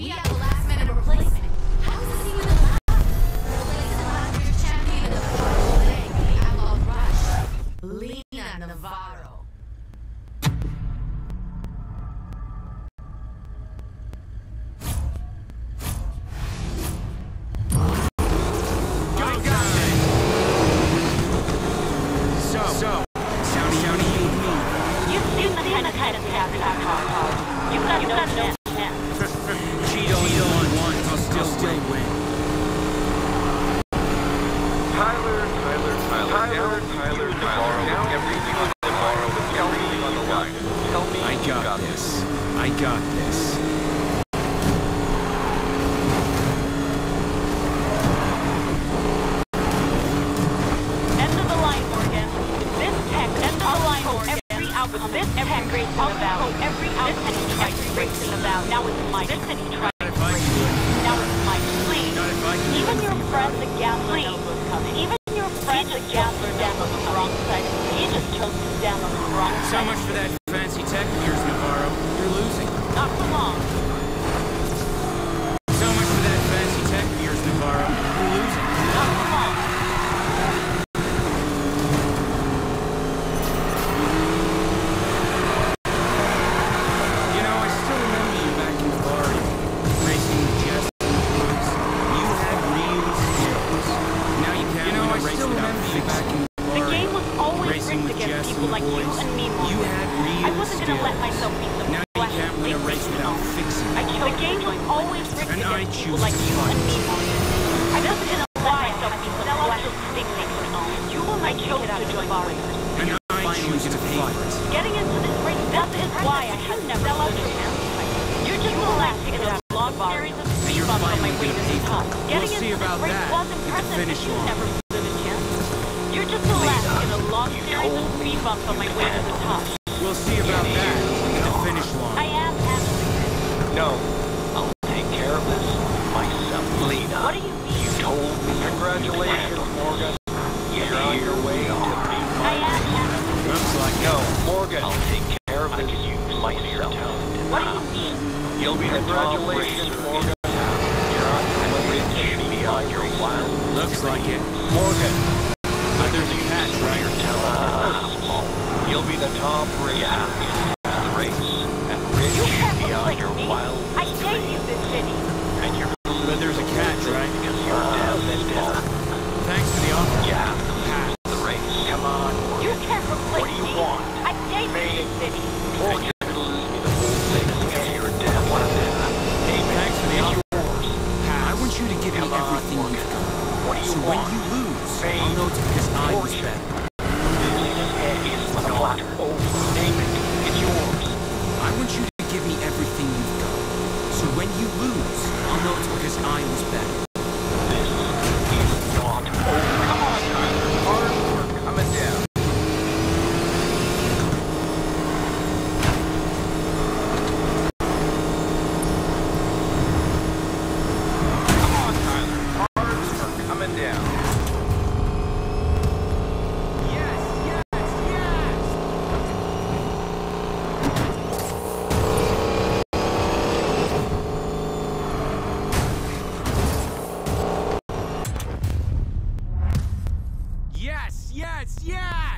We have the last minute replacement. How is this even allowed? Replacing last year's champion of the Pro League, the Outlaw Rush, Lina Navarro. You and me. Still, still win. Tyler, Tyler, Tyler, Tyler, Tyler, everything on Navarro with everything on the line. Tell me I you got this. I got this. End of the line, Morgan. This tech, end of the line, Morgan. Every outcome, this tech race in the valley. Every outcome, every race in the valley. Now it's my this city try. Not if I can do it. Now it's my please. Not if I can do Even your friend the gambler knows what's coming. Even your friend the gambler down on the wrong side. He just chose to stand on the wrong So much for that the you boys. and me, You Morgan. had real I wasn't gonna let myself be the Now you can't win a race without know. fixing. I chose the game was always rigged And I against people choose like to you and me, I wasn't gonna let myself be the flash latest you know. You will I chose to join the race. And I choose to fight. Getting into this race, that is why I should never sell out your hands. You're just the last in a long series of speed bumps on my way to the top. Getting see into this about race that was at the impressive, finish but you line. never stood a chance. You're just the last in a long series of speed bumps on my way to the top. We'll see about that at the finish line. I am happy. No, I'll take care of this myself. Lina, What do you mean? you told me. Congratulations, Morgan. You're on your way to be I am happy. Looks like No, Morgan. I'll take care of this myself. What do you mean? You'll be the Congratulations, Morgan. You're on your way to be on your wild. Looks like it. Morgan. But there's a catch right now. You'll be the top race yeah. the race, and Ridge you beyond like your me. wild I gave you this city. And you're, but there's a catch right because you're down. Thanks. you when you lose. I'll note Yes, yeah!